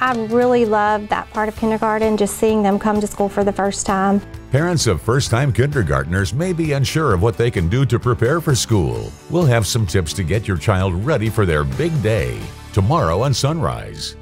I really love that part of kindergarten, just seeing them come to school for the first time. Parents of first time kindergartners may be unsure of what they can do to prepare for school. We'll have some tips to get your child ready for their big day tomorrow on Sunrise.